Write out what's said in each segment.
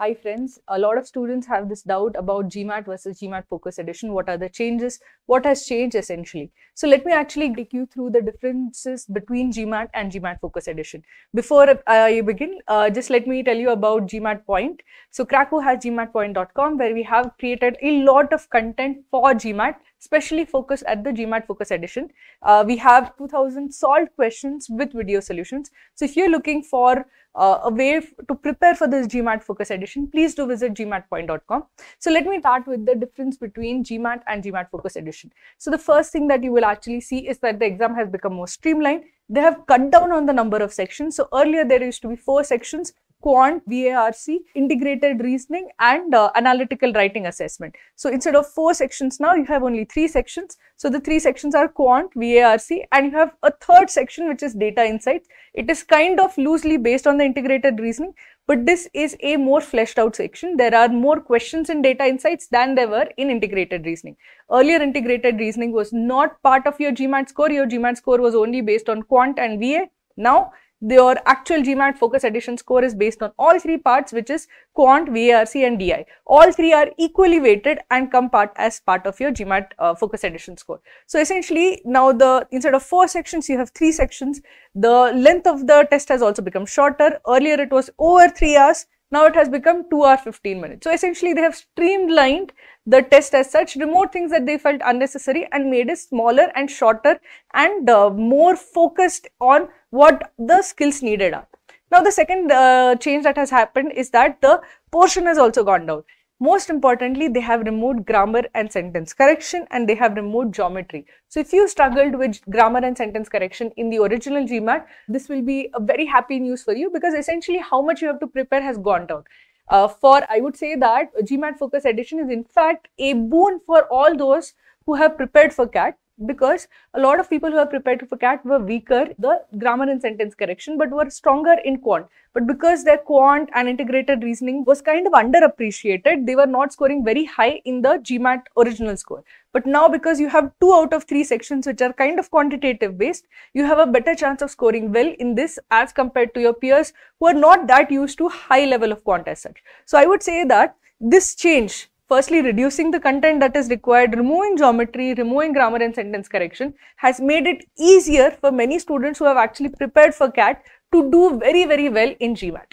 Hi friends, a lot of students have this doubt about GMAT versus GMAT Focus Edition. What are the changes? What has changed essentially? So let me actually take you through the differences between GMAT and GMAT Focus Edition. Before I begin, uh, just let me tell you about GMAT Point. So Cracku has gmatpoint.com where we have created a lot of content for GMAT specially focused at the GMAT Focus Edition. Uh, we have 2000 solved questions with video solutions. So if you're looking for uh, a way to prepare for this GMAT Focus Edition, please do visit gmatpoint.com. So let me start with the difference between GMAT and GMAT Focus Edition. So the first thing that you will actually see is that the exam has become more streamlined. They have cut down on the number of sections. So earlier there used to be four sections quant, VARC, integrated reasoning and uh, analytical writing assessment. So instead of four sections now, you have only three sections. So the three sections are quant, VARC and you have a third section which is data insights. It is kind of loosely based on the integrated reasoning, but this is a more fleshed out section. There are more questions in data insights than there were in integrated reasoning. Earlier integrated reasoning was not part of your GMAT score. Your GMAT score was only based on quant and VA. Now your actual GMAT focus edition score is based on all three parts which is quant, VARC and DI. All three are equally weighted and come part as part of your GMAT uh, focus edition score. So essentially now the instead of four sections you have three sections. The length of the test has also become shorter. Earlier it was over three hours. Now it has become 2 hour 15 minutes. So essentially they have streamlined the test as such, removed things that they felt unnecessary and made it smaller and shorter and uh, more focused on what the skills needed are. Now the second uh, change that has happened is that the portion has also gone down. Most importantly, they have removed grammar and sentence correction and they have removed geometry. So if you struggled with grammar and sentence correction in the original GMAT, this will be a very happy news for you because essentially how much you have to prepare has gone down. Uh, for I would say that GMAT Focus Edition is in fact a boon for all those who have prepared for CAT because a lot of people who are prepared for CAT were weaker the grammar and sentence correction but were stronger in quant. But because their quant and integrated reasoning was kind of underappreciated, they were not scoring very high in the GMAT original score. But now because you have two out of three sections which are kind of quantitative based, you have a better chance of scoring well in this as compared to your peers who are not that used to high level of quant as such. So I would say that this change firstly reducing the content that is required, removing geometry, removing grammar and sentence correction has made it easier for many students who have actually prepared for CAT to do very, very well in GMAT.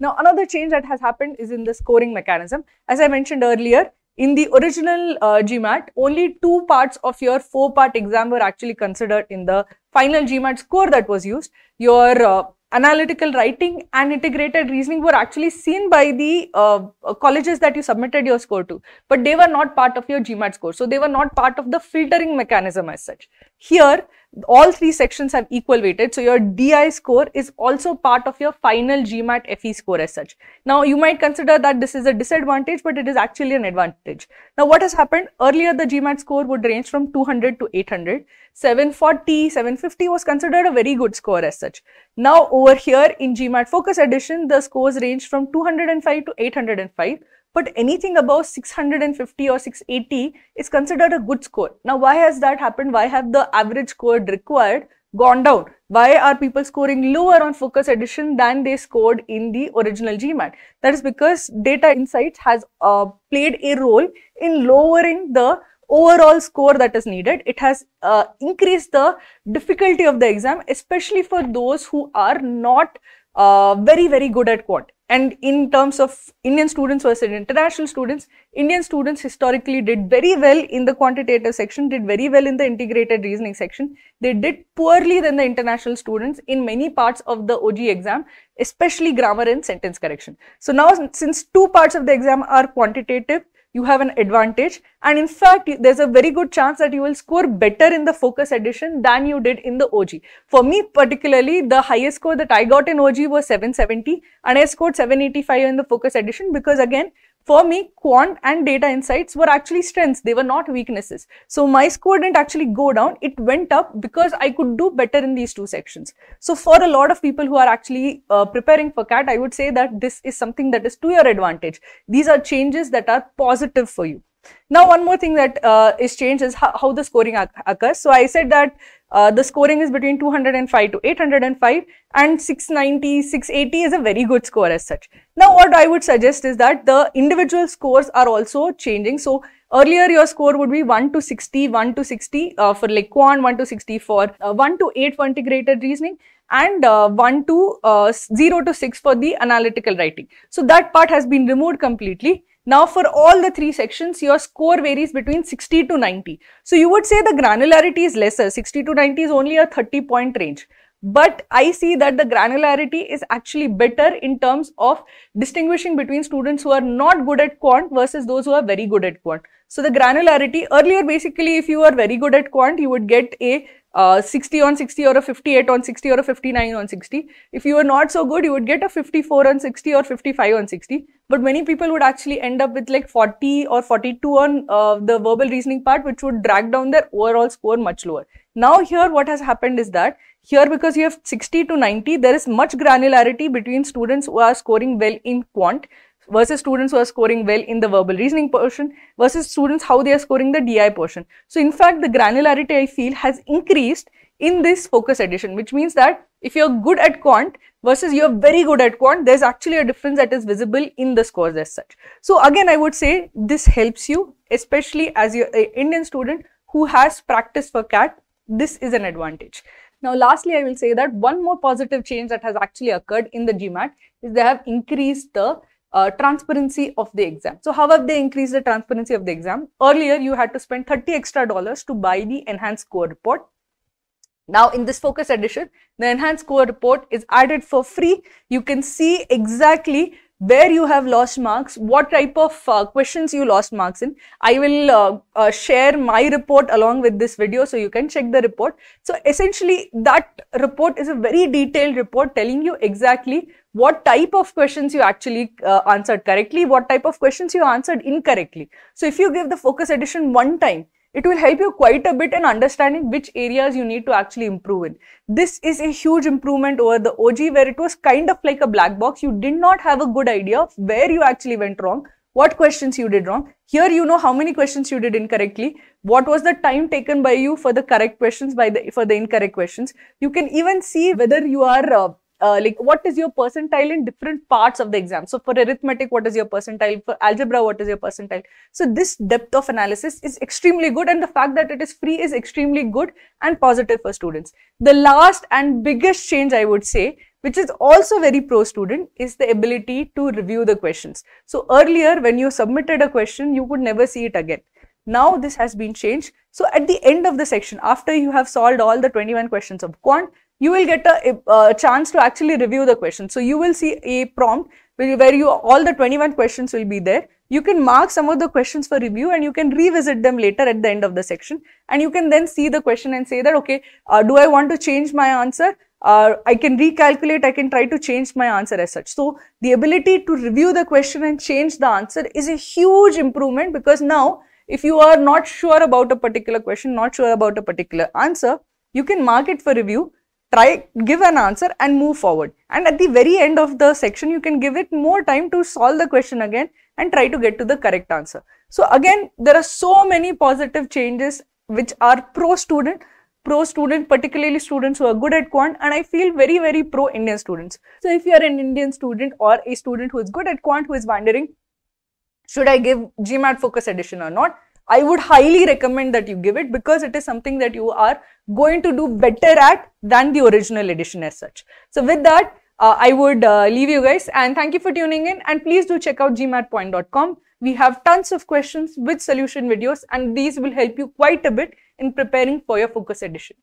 Now, another change that has happened is in the scoring mechanism. As I mentioned earlier, in the original uh, GMAT, only two parts of your four-part exam were actually considered in the final GMAT score that was used. Your uh, analytical writing and integrated reasoning were actually seen by the uh, colleges that you submitted your score to, but they were not part of your GMAT score. So they were not part of the filtering mechanism as such. Here, all three sections have equal weighted. So your DI score is also part of your final GMAT FE score as such. Now you might consider that this is a disadvantage, but it is actually an advantage. Now what has happened? Earlier the GMAT score would range from 200 to 800. 740, 750 was considered a very good score as such. Now over here in GMAT Focus Edition, the scores range from 205 to 805 but anything above 650 or 680 is considered a good score. Now, why has that happened? Why have the average score required gone down? Why are people scoring lower on Focus Edition than they scored in the original GMAT? That is because Data Insights has uh, played a role in lowering the overall score that is needed. It has uh, increased the difficulty of the exam, especially for those who are not uh, very, very good at quant. And in terms of Indian students versus international students, Indian students historically did very well in the quantitative section, did very well in the integrated reasoning section. They did poorly than the international students in many parts of the OG exam, especially grammar and sentence correction. So now since two parts of the exam are quantitative, you have an advantage and in fact there's a very good chance that you will score better in the focus edition than you did in the OG. For me particularly the highest score that I got in OG was 770 and I scored 785 in the focus edition because again for me, quant and data insights were actually strengths. They were not weaknesses. So my score didn't actually go down. It went up because I could do better in these two sections. So for a lot of people who are actually uh, preparing for CAT, I would say that this is something that is to your advantage. These are changes that are positive for you. Now, one more thing that uh, is changed is how, how the scoring occurs. So, I said that uh, the scoring is between 205 to 805 and 690, 680 is a very good score as such. Now, what I would suggest is that the individual scores are also changing. So, earlier your score would be 1 to 60, 1 to 60 uh, for like quant, 1 to 60 for uh, 1 to 8 for integrated reasoning and uh, 1 to uh, 0 to 6 for the analytical writing. So, that part has been removed completely. Now for all the three sections, your score varies between 60 to 90. So you would say the granularity is lesser. 60 to 90 is only a 30 point range. But I see that the granularity is actually better in terms of distinguishing between students who are not good at quant versus those who are very good at quant. So the granularity earlier basically if you are very good at quant you would get a uh, 60 on 60 or a 58 on 60 or a 59 on 60. If you were not so good, you would get a 54 on 60 or 55 on 60. But many people would actually end up with like 40 or 42 on uh, the verbal reasoning part, which would drag down their overall score much lower. Now here what has happened is that here because you have 60 to 90, there is much granularity between students who are scoring well in quant versus students who are scoring well in the verbal reasoning portion versus students how they are scoring the DI portion. So in fact, the granularity I feel has increased in this focus edition, which means that if you're good at quant versus you're very good at quant, there's actually a difference that is visible in the scores as such. So again, I would say this helps you, especially as you're an Indian student who has practiced for CAT, this is an advantage. Now, lastly, I will say that one more positive change that has actually occurred in the GMAT is they have increased the uh, transparency of the exam. So how have they increased the transparency of the exam? Earlier, you had to spend 30 extra dollars to buy the enhanced score report. Now in this focus edition, the enhanced score report is added for free. You can see exactly where you have lost marks, what type of uh, questions you lost marks in. I will uh, uh, share my report along with this video so you can check the report. So essentially that report is a very detailed report telling you exactly what type of questions you actually uh, answered correctly, what type of questions you answered incorrectly. So if you give the focus edition one time, it will help you quite a bit in understanding which areas you need to actually improve in. This is a huge improvement over the OG where it was kind of like a black box. You did not have a good idea of where you actually went wrong, what questions you did wrong. Here you know how many questions you did incorrectly, what was the time taken by you for the correct questions by the for the incorrect questions. You can even see whether you are uh, uh, like what is your percentile in different parts of the exam. So for arithmetic, what is your percentile? For algebra, what is your percentile? So this depth of analysis is extremely good and the fact that it is free is extremely good and positive for students. The last and biggest change I would say, which is also very pro student, is the ability to review the questions. So earlier when you submitted a question, you could never see it again. Now this has been changed. So at the end of the section, after you have solved all the 21 questions of quant, you will get a, a, chance to actually review the question. So you will see a prompt where you all the 21 questions will be there. You can mark some of the questions for review and you can revisit them later at the end of the section and you can then see the question and say that okay, uh, do I want to change my answer? Uh, I can recalculate, I can try to change my answer as such. So the ability to review the question and change the answer is a huge improvement because now if you are not sure about a particular question, not sure about a particular answer, you can mark it for review try give an answer and move forward. And at the very end of the section you can give it more time to solve the question again and try to get to the correct answer. So again there are so many positive changes which are pro student pro student particularly students who are good at quant and i feel very very pro indian students. So if you are an indian student or a student who is good at quant who is wondering should i give gmat focus edition or not I would highly recommend that you give it because it is something that you are going to do better at than the original edition as such. So with that, uh, I would uh, leave you guys and thank you for tuning in and please do check out gmatpoint.com. We have tons of questions with solution videos and these will help you quite a bit in preparing for your focus edition.